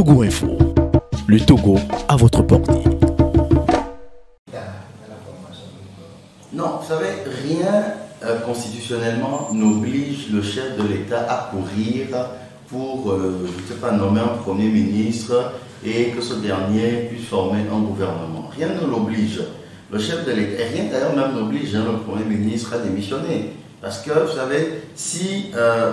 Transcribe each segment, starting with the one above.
Togo Info. Le Togo à votre portée. Non, vous savez, rien euh, constitutionnellement n'oblige le chef de l'État à courir pour, euh, je sais pas, nommer un Premier ministre et que ce dernier puisse former un gouvernement. Rien ne l'oblige. Le chef de l'État, rien d'ailleurs même n'oblige hein, le Premier ministre à démissionner. Parce que, vous savez, si euh,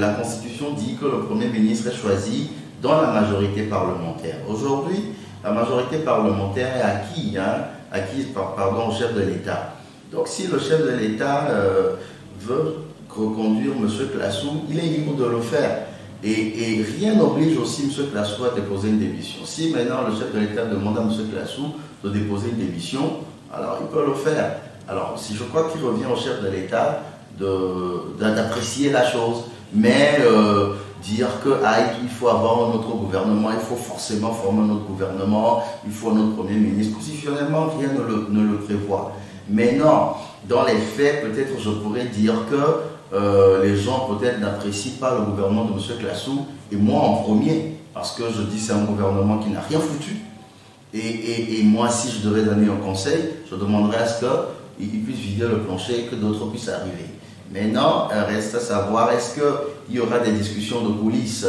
la Constitution dit que le Premier ministre est choisi dans la majorité parlementaire, aujourd'hui, la majorité parlementaire est acquise, hein, acquise par, pardon, au chef de l'État. Donc si le chef de l'État euh, veut reconduire M. Classou, il est libre de le faire. Et, rien n'oblige aussi M. Classou à déposer une démission. Si maintenant le chef de l'État demande à M. Classou de déposer une démission, alors il peut le faire. Alors si je crois qu'il revient au chef de l'État d'apprécier la chose, mais euh, dire que il faut avoir un autre gouvernement, il faut forcément former un autre gouvernement, il faut un autre Premier ministre, constitutionnellement rien ne le, prévoit. Mais non, dans les faits, peut-être je pourrais dire que euh, les gens n'apprécient pas le gouvernement de M. Classou, et moi en premier, parce que je dis c'est un gouvernement qui n'a rien foutu. Et, moi, si je devais donner un conseil, je demanderais à ce qu'il puisse vider le plancher et que d'autres puissent arriver. Maintenant, reste à savoir, est-ce qu'il y aura des discussions de coulisses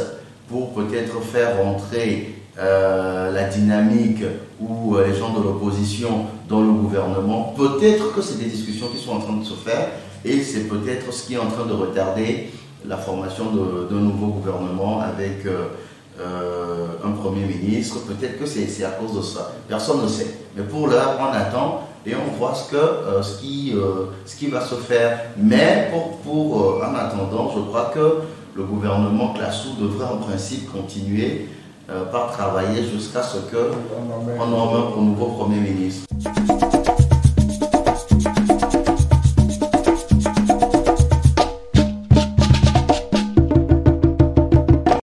pour peut-être faire rentrer euh, la dynamique ou euh, les gens de l'opposition dans le gouvernement, peut-être que c'est des discussions qui sont en train de se faire et c'est peut-être ce qui est en train de retarder la formation d'un nouveau gouvernement avec euh, un Premier ministre. Peut-être que c'est à cause de ça. Personne ne sait. Mais pour l'heure, on attend et on voit ce, que, ce, qui, ce qui va se faire. Mais pour, pour en attendant, je crois que le gouvernement Classou devrait en principe continuer euh, par travailler jusqu'à ce qu'on nomme un nouveau Premier ministre.